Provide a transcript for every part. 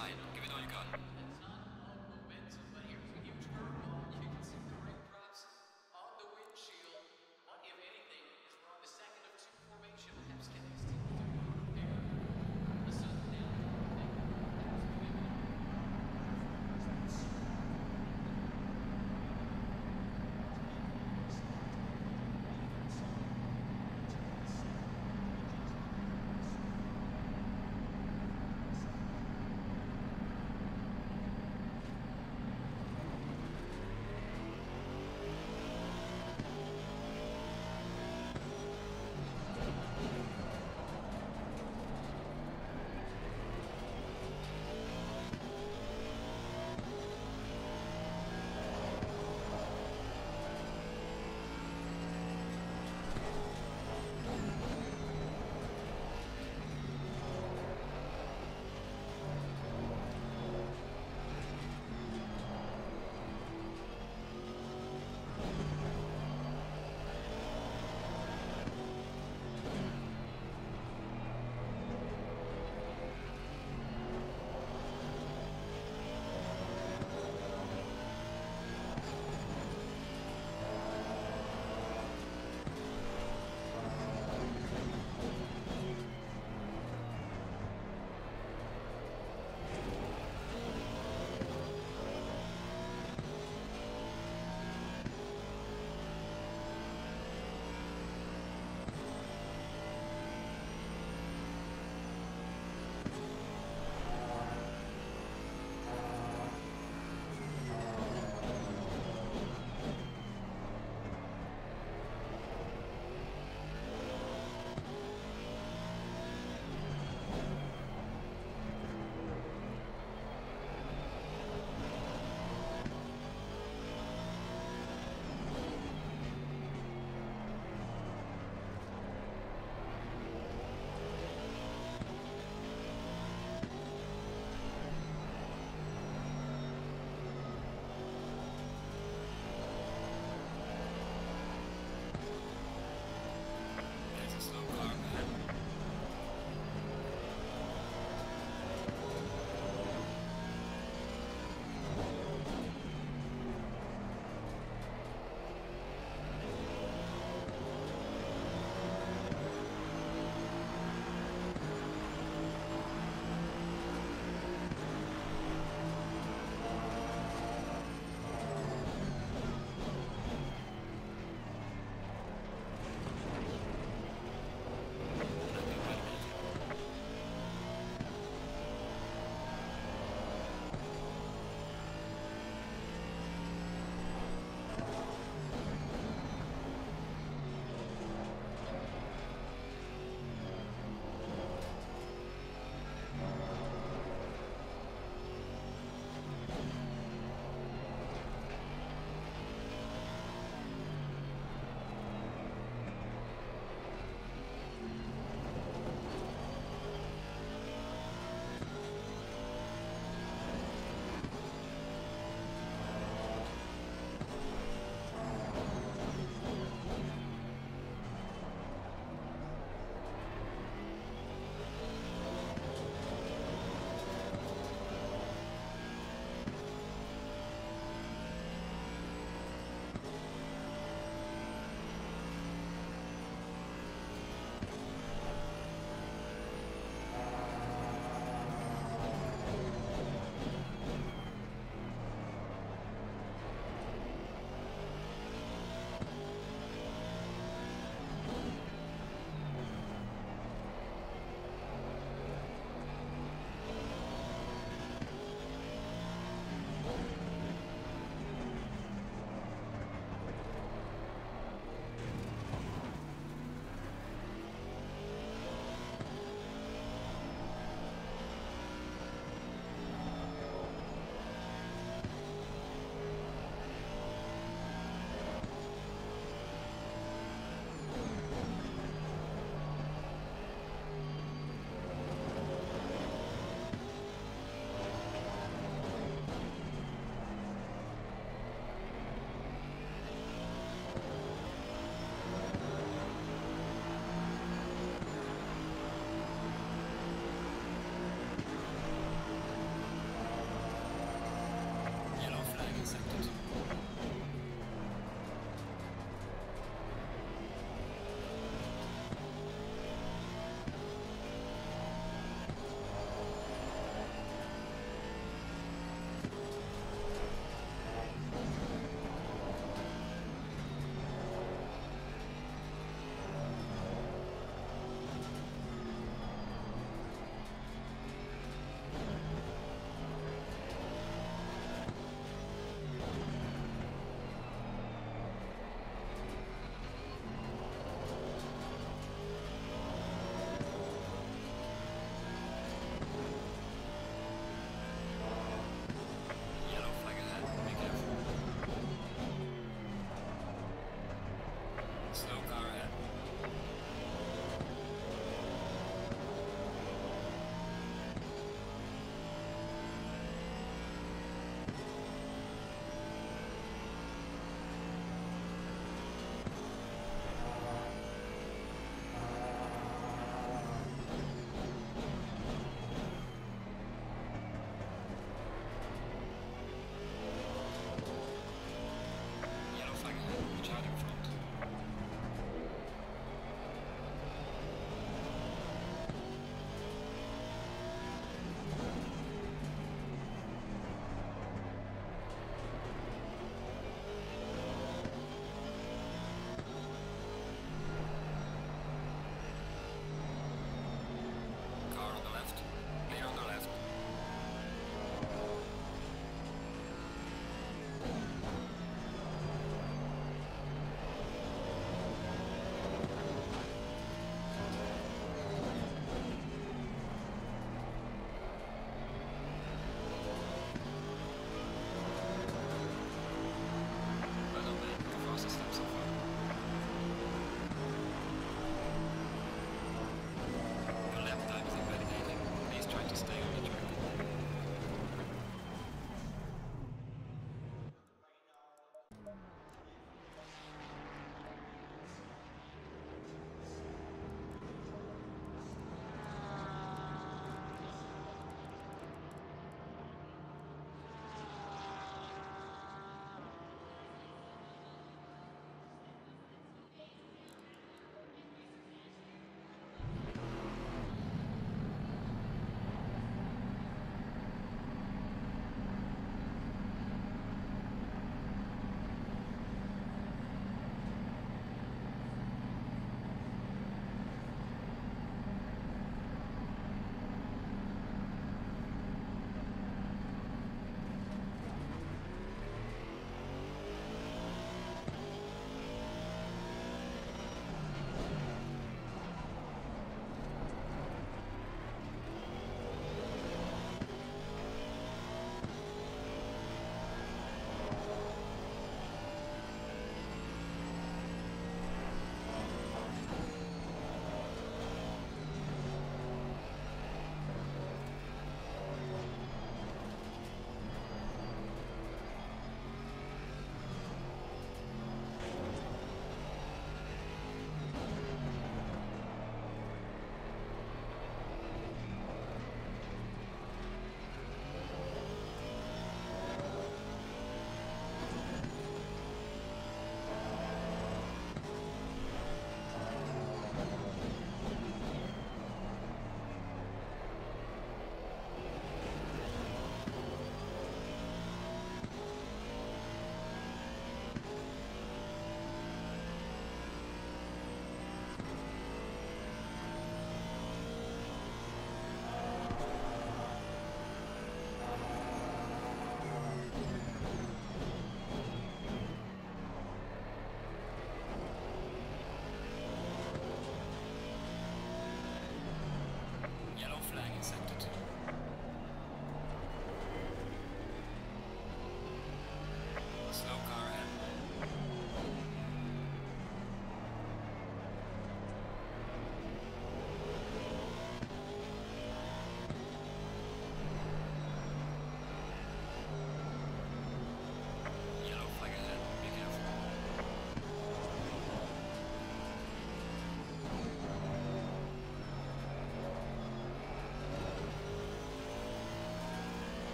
line. Give it all you got.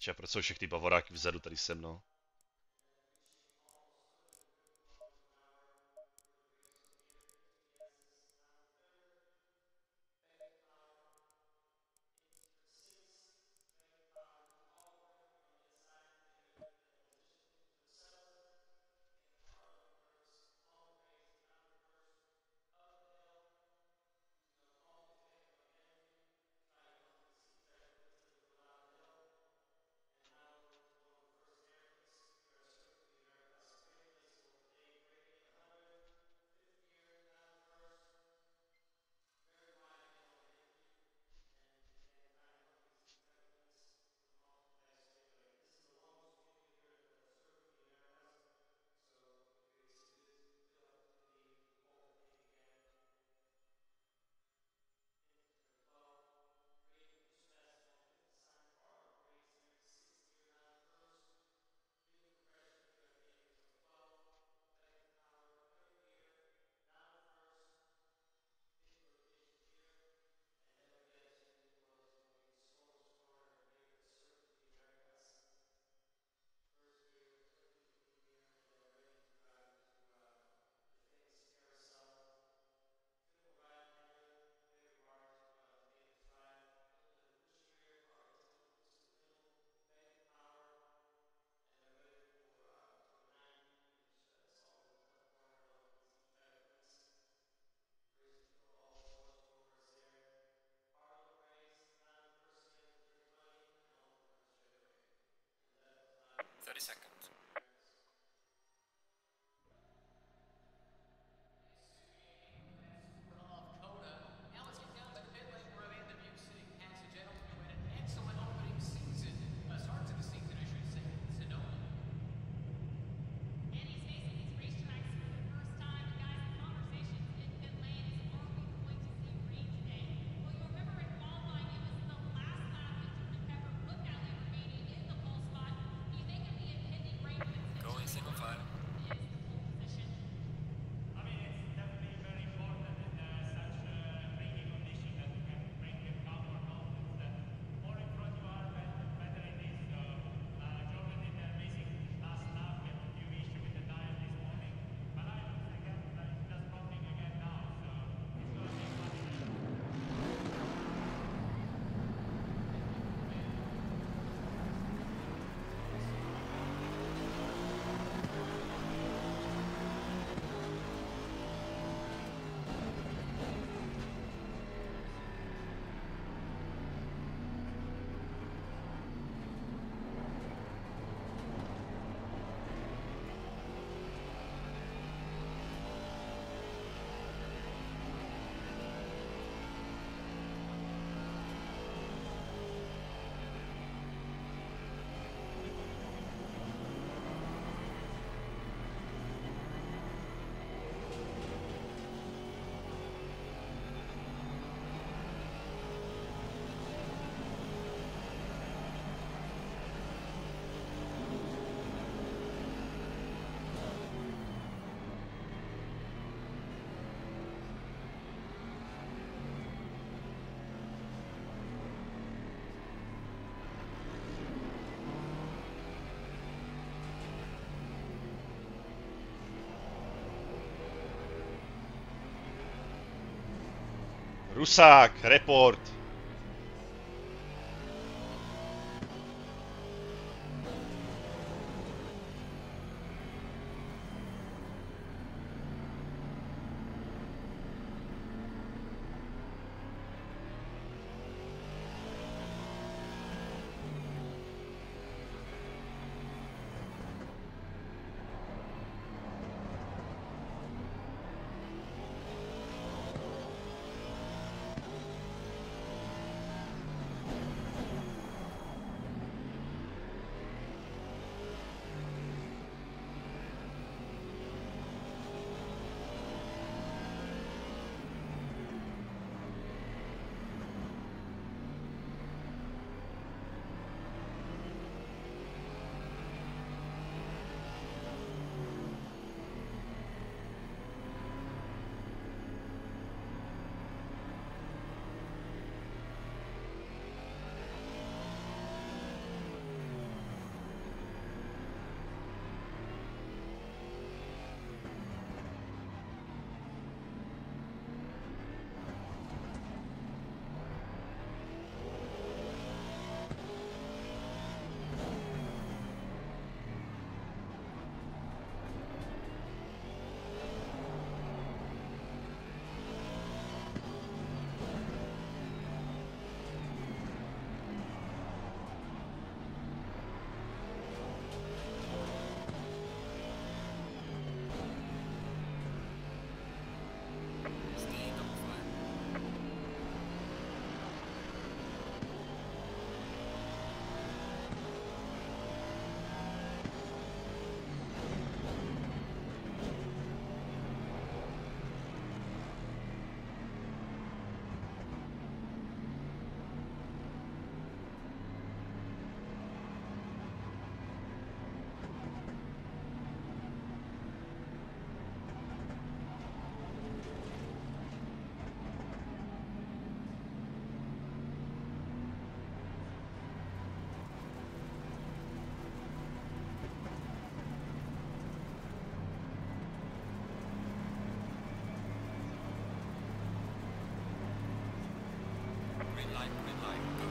Třeba proč jsou všechny bavoráky vzadu tady se mnou? Rusak, report! life with like.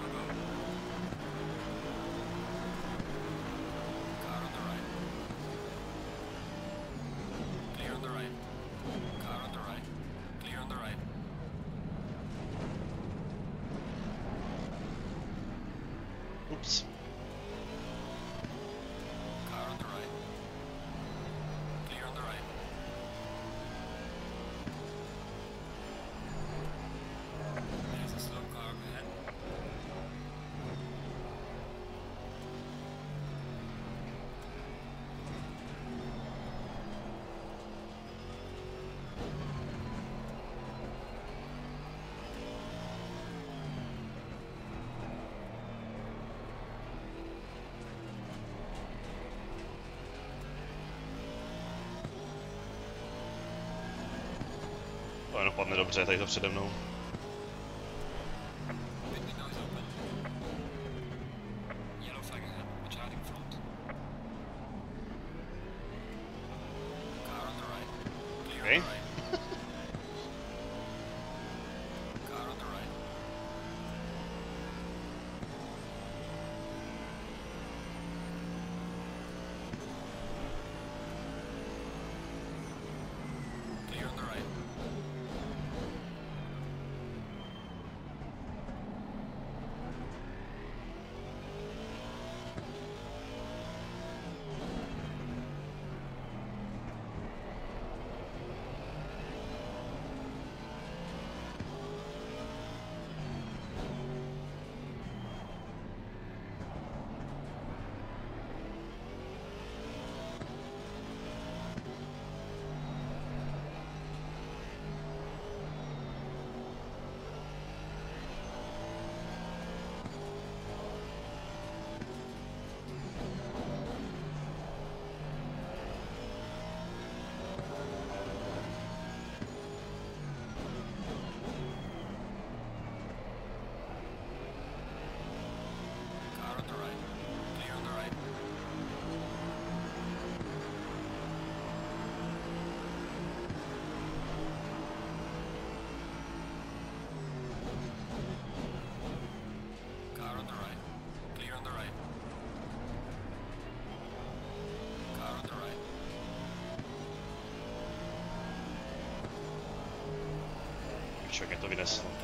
Ano, dopadne dobře, tady to přede mnou. faccio che indovina assim.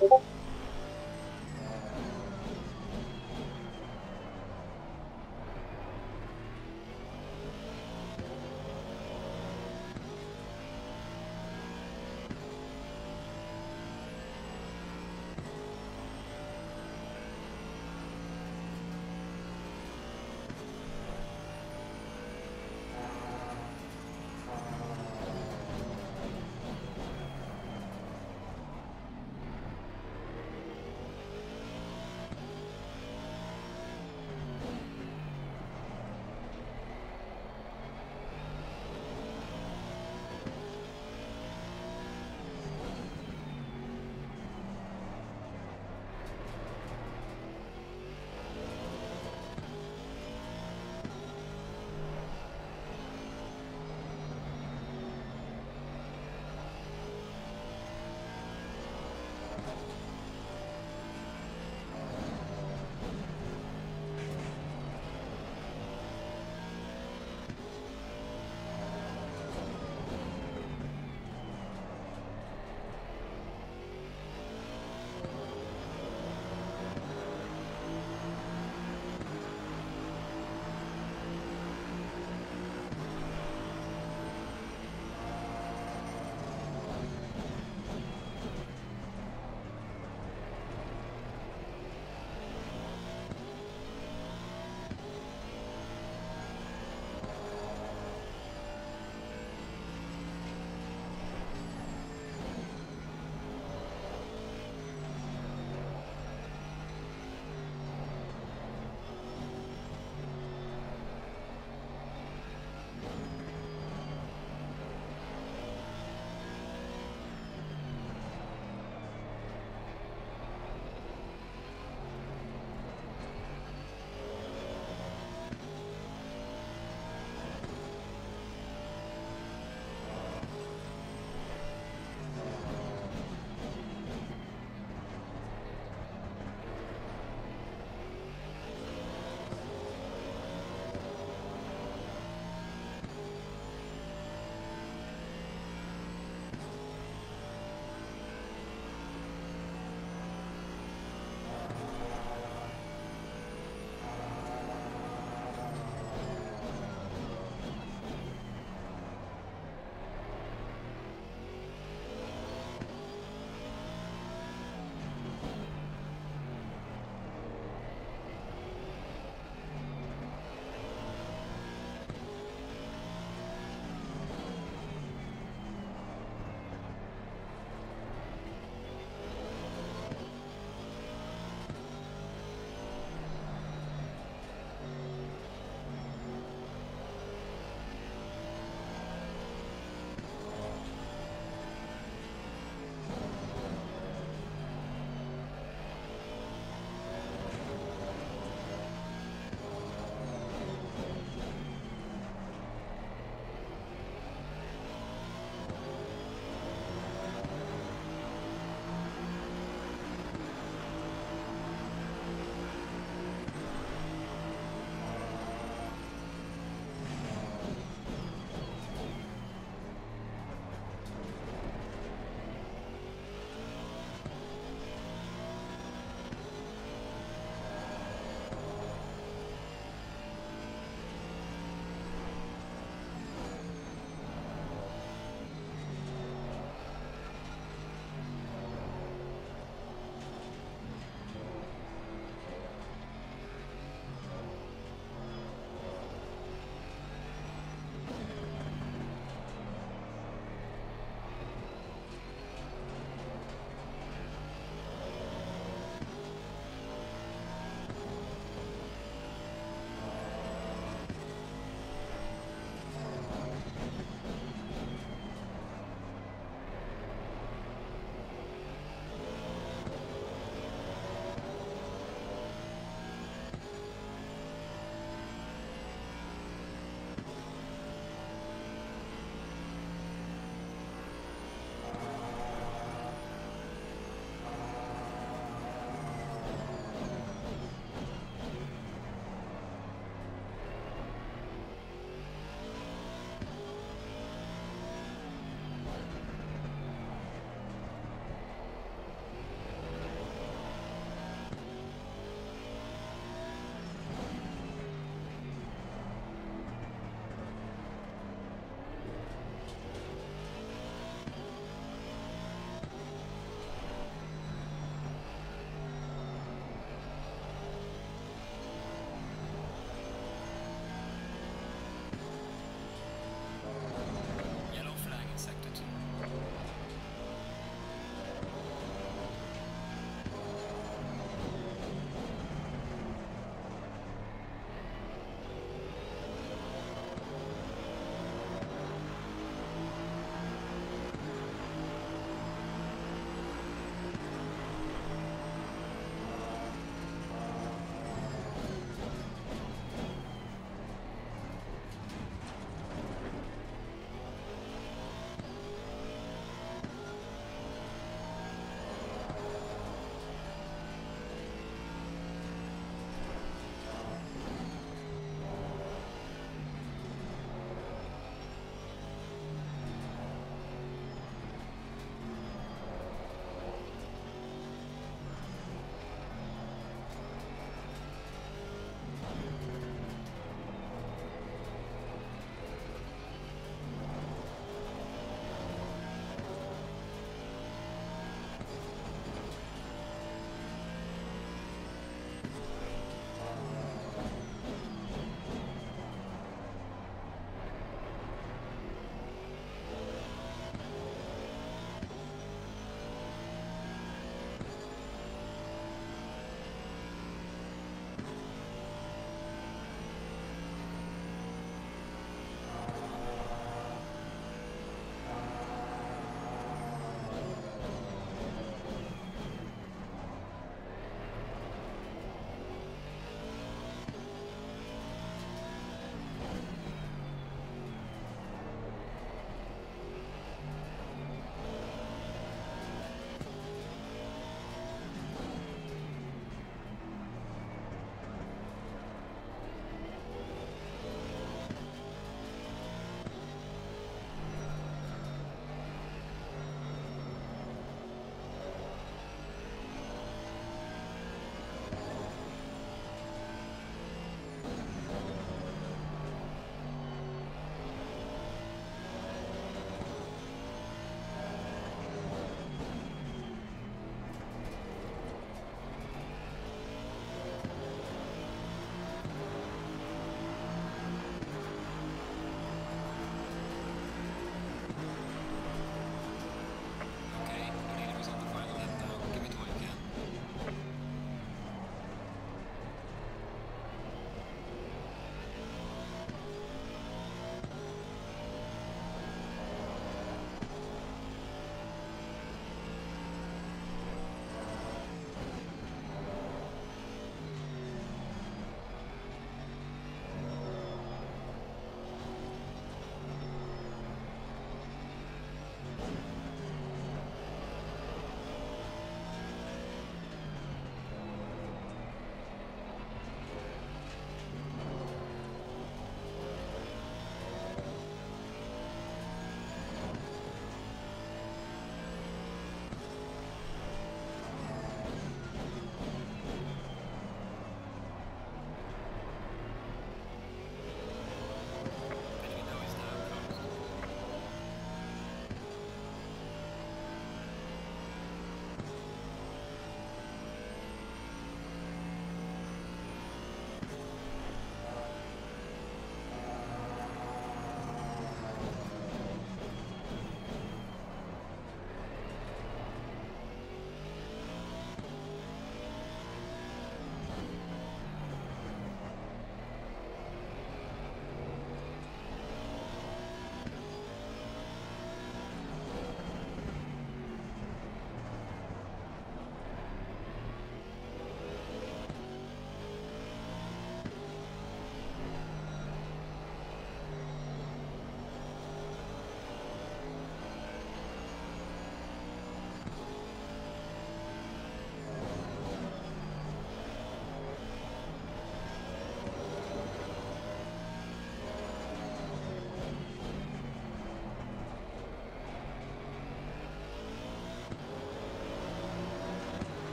You